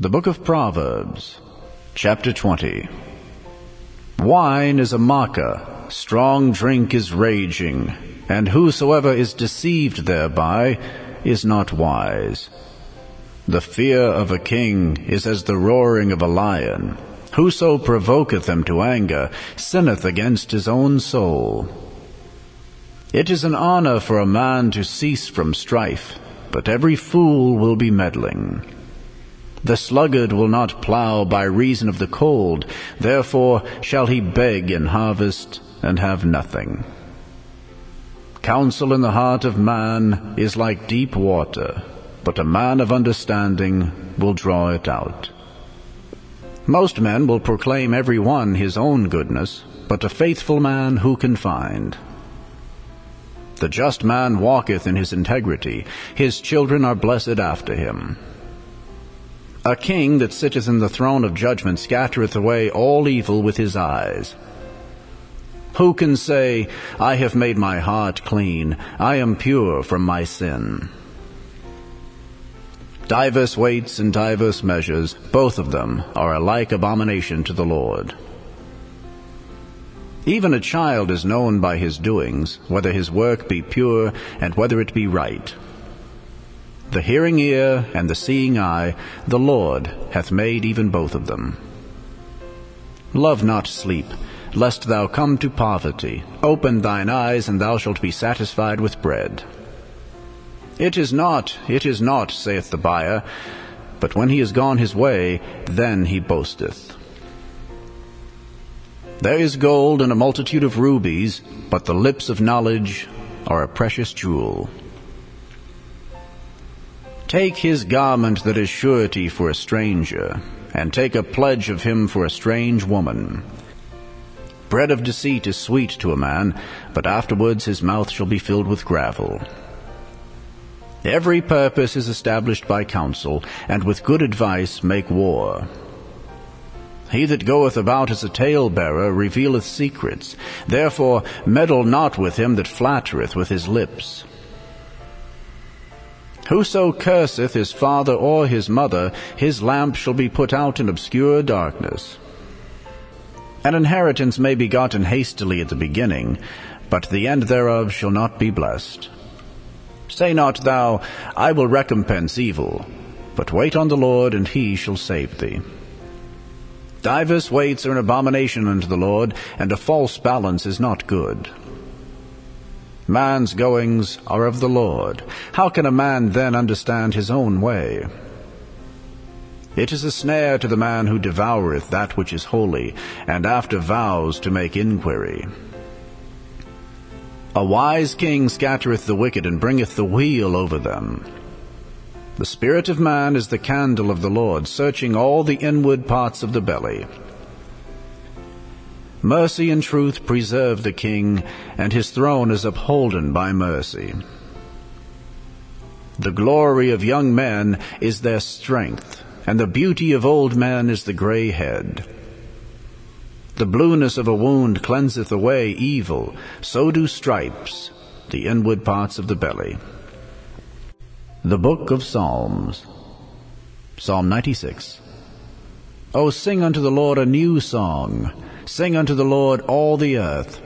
The Book of Proverbs, chapter 20. Wine is a mocker, strong drink is raging, and whosoever is deceived thereby is not wise. The fear of a king is as the roaring of a lion. Whoso provoketh him to anger sinneth against his own soul. It is an honor for a man to cease from strife, but every fool will be meddling. The sluggard will not plough by reason of the cold, therefore shall he beg in harvest and have nothing. Counsel in the heart of man is like deep water, but a man of understanding will draw it out. Most men will proclaim every one his own goodness, but a faithful man who can find? The just man walketh in his integrity, his children are blessed after him. A king that sitteth in the throne of judgment scattereth away all evil with his eyes. Who can say, I have made my heart clean, I am pure from my sin? Divers weights and divers measures, both of them are alike abomination to the Lord. Even a child is known by his doings, whether his work be pure and whether it be right. The hearing ear and the seeing eye, the Lord hath made even both of them. Love not sleep, lest thou come to poverty. Open thine eyes, and thou shalt be satisfied with bread. It is not, it is not, saith the buyer, but when he is gone his way, then he boasteth. There is gold and a multitude of rubies, but the lips of knowledge are a precious jewel. Take his garment that is surety for a stranger, and take a pledge of him for a strange woman. Bread of deceit is sweet to a man, but afterwards his mouth shall be filled with gravel. Every purpose is established by counsel, and with good advice make war. He that goeth about as a talebearer revealeth secrets. Therefore meddle not with him that flattereth with his lips. Whoso curseth his father or his mother, his lamp shall be put out in obscure darkness. An inheritance may be gotten hastily at the beginning, but the end thereof shall not be blessed. Say not thou, I will recompense evil, but wait on the Lord, and he shall save thee. Divers weights are an abomination unto the Lord, and a false balance is not good. Man's goings are of the Lord. How can a man then understand his own way? It is a snare to the man who devoureth that which is holy, and after vows to make inquiry. A wise king scattereth the wicked, and bringeth the wheel over them. The spirit of man is the candle of the Lord, searching all the inward parts of the belly. Mercy and truth preserve the king, and his throne is upholden by mercy. The glory of young men is their strength, and the beauty of old men is the gray head. The blueness of a wound cleanseth away evil, so do stripes, the inward parts of the belly. The Book of Psalms, Psalm 96. O sing unto the Lord a new song. Sing unto the Lord all the earth.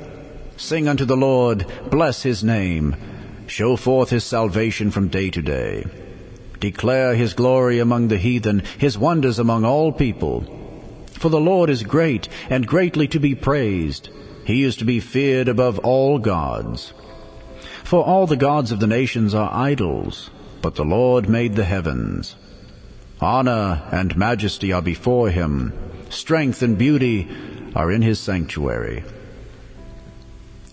Sing unto the Lord, bless his name. Show forth his salvation from day to day. Declare his glory among the heathen, his wonders among all people. For the Lord is great, and greatly to be praised. He is to be feared above all gods. For all the gods of the nations are idols but the Lord made the heavens. Honor and majesty are before him, strength and beauty are in his sanctuary.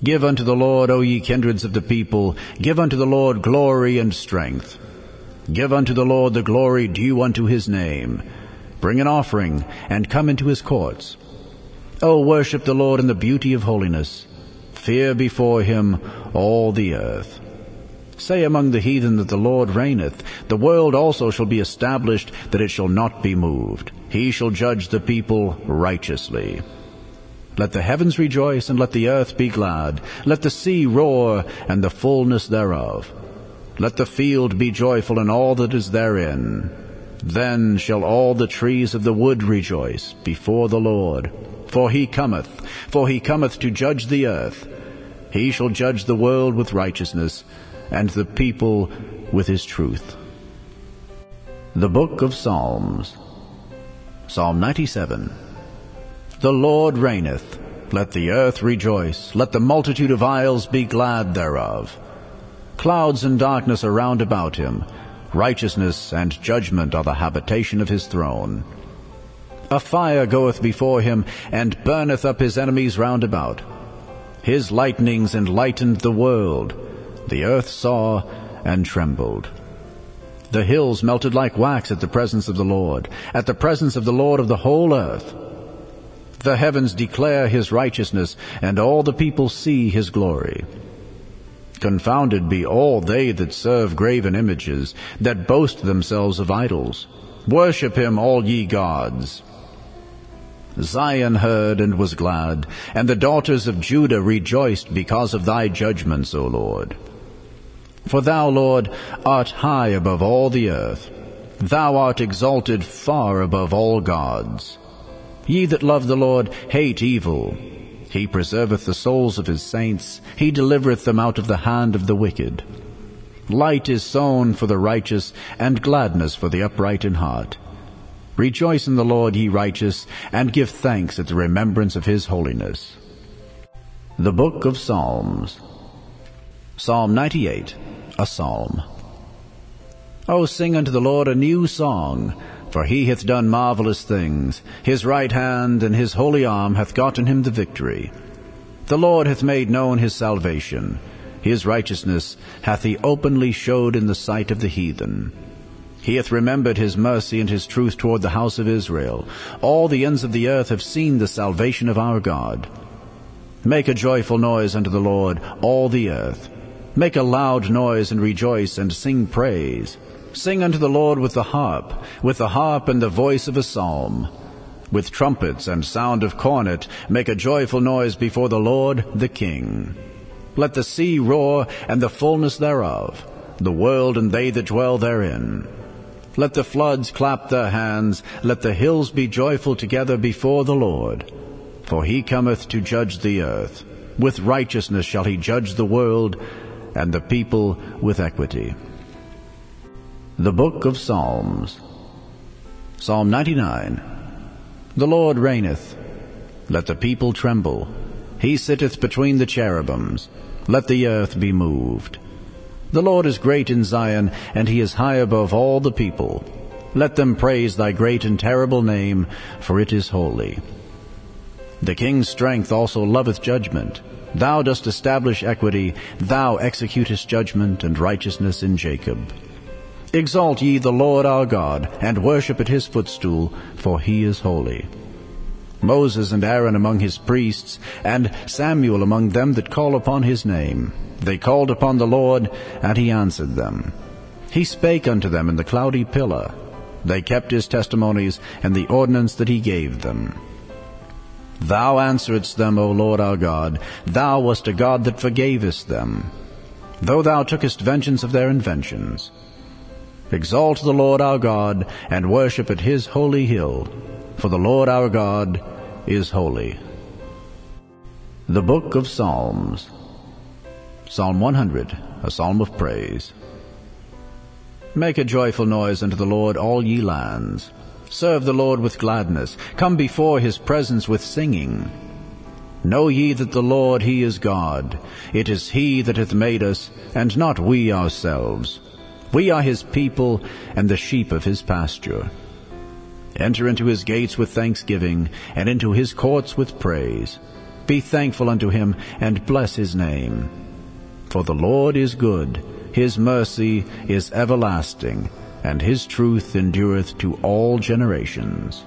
Give unto the Lord, O ye kindreds of the people, give unto the Lord glory and strength. Give unto the Lord the glory due unto his name. Bring an offering, and come into his courts. O worship the Lord in the beauty of holiness. Fear before him all the earth. Say among the heathen that the Lord reigneth. The world also shall be established, that it shall not be moved. He shall judge the people righteously. Let the heavens rejoice, and let the earth be glad. Let the sea roar, and the fullness thereof. Let the field be joyful, and all that is therein. Then shall all the trees of the wood rejoice before the Lord. For he cometh, for he cometh to judge the earth. He shall judge the world with righteousness, and the people with his truth. The Book of Psalms Psalm 97 The Lord reigneth. Let the earth rejoice. Let the multitude of isles be glad thereof. Clouds and darkness are round about him. Righteousness and judgment are the habitation of his throne. A fire goeth before him, and burneth up his enemies round about. His lightnings enlightened the world. The earth saw and trembled. The hills melted like wax at the presence of the Lord, at the presence of the Lord of the whole earth. The heavens declare his righteousness, and all the people see his glory. Confounded be all they that serve graven images, that boast themselves of idols. Worship him, all ye gods. Zion heard and was glad, and the daughters of Judah rejoiced because of thy judgments, O Lord. For thou, Lord, art high above all the earth. Thou art exalted far above all gods. Ye that love the Lord hate evil. He preserveth the souls of his saints. He delivereth them out of the hand of the wicked. Light is sown for the righteous, and gladness for the upright in heart. Rejoice in the Lord, ye righteous, and give thanks at the remembrance of his holiness. The Book of Psalms Psalm 98, a Psalm. O sing unto the Lord a new song, for he hath done marvelous things. His right hand and his holy arm hath gotten him the victory. The Lord hath made known his salvation. His righteousness hath he openly showed in the sight of the heathen. He hath remembered his mercy and his truth toward the house of Israel. All the ends of the earth have seen the salvation of our God. Make a joyful noise unto the Lord, all the earth. Make a loud noise and rejoice and sing praise. Sing unto the Lord with the harp, with the harp and the voice of a psalm. With trumpets and sound of cornet, make a joyful noise before the Lord the King. Let the sea roar and the fullness thereof, the world and they that dwell therein. Let the floods clap their hands, let the hills be joyful together before the Lord. For he cometh to judge the earth. With righteousness shall he judge the world, and the people with equity. The Book of Psalms Psalm 99 The Lord reigneth. Let the people tremble. He sitteth between the cherubims. Let the earth be moved. The Lord is great in Zion, and he is high above all the people. Let them praise thy great and terrible name, for it is holy. The king's strength also loveth judgment. Thou dost establish equity, thou executest judgment and righteousness in Jacob. Exalt ye the Lord our God, and worship at his footstool, for he is holy. Moses and Aaron among his priests, and Samuel among them that call upon his name. They called upon the Lord, and he answered them. He spake unto them in the cloudy pillar. They kept his testimonies and the ordinance that he gave them. Thou answeredst them, O Lord our God. Thou wast a God that forgavest them, though thou tookest vengeance of their inventions. Exalt the Lord our God, and worship at his holy hill, for the Lord our God is holy. The Book of Psalms Psalm 100, a psalm of praise. Make a joyful noise unto the Lord, all ye lands. Serve the Lord with gladness. Come before his presence with singing. Know ye that the Lord, he is God. It is he that hath made us, and not we ourselves. We are his people and the sheep of his pasture. Enter into his gates with thanksgiving, and into his courts with praise. Be thankful unto him, and bless his name. For the Lord is good, his mercy is everlasting, and his truth endureth to all generations.